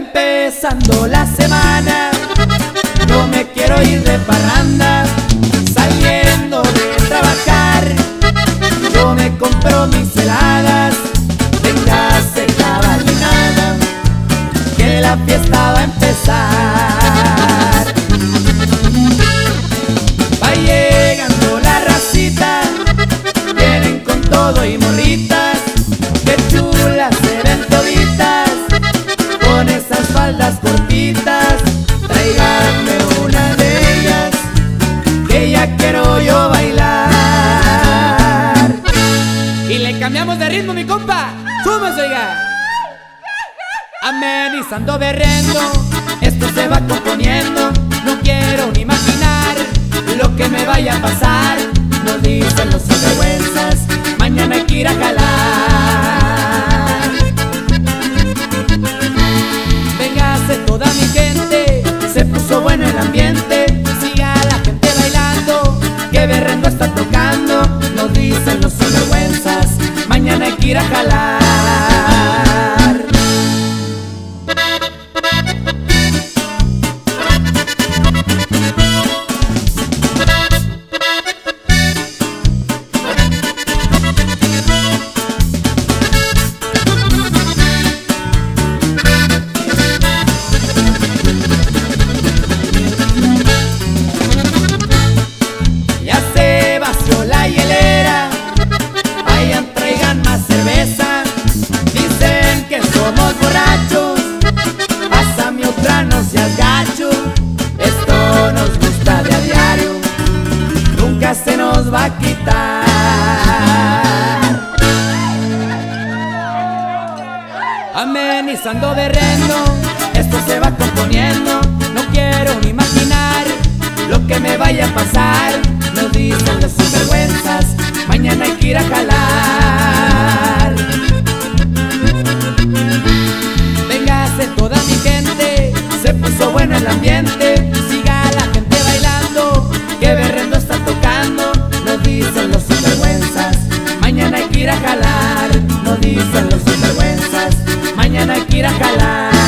empezando la semana, no me quiero ir de parranda, saliendo de trabajar, yo me compro mis heladas, véngase cabalinada, que la fiesta va a empezar. Cambiamos de ritmo, mi compa, súmase, oiga. Amenizando, berrendo, esto se va componiendo, no quiero ni imaginar lo que me vaya a pasar. Nos dicen los sinvergüenzas, mañana hay que ir a jalar. Véngase toda mi gente, se puso bueno el ambiente, siga la gente bailando, que berrendo está tocando. Nos dicen los ir a jalar. Borrachos, pásame otra no seas gacho. Esto nos gusta de a diario, nunca se nos va a quitar. Amenizando berrendo, esto se va componiendo, no quiero ni imaginar lo que me vaya a pasar. Nos dicen las sinvergüenzas, mañana hay que ir a jalar. Toda mi gente, se puso bueno el ambiente, siga la gente bailando, que berrendo está tocando. Nos dicen los sinvergüenzas, mañana hay que ir a jalar. Nos dicen los sinvergüenzas, mañana hay que ir a jalar.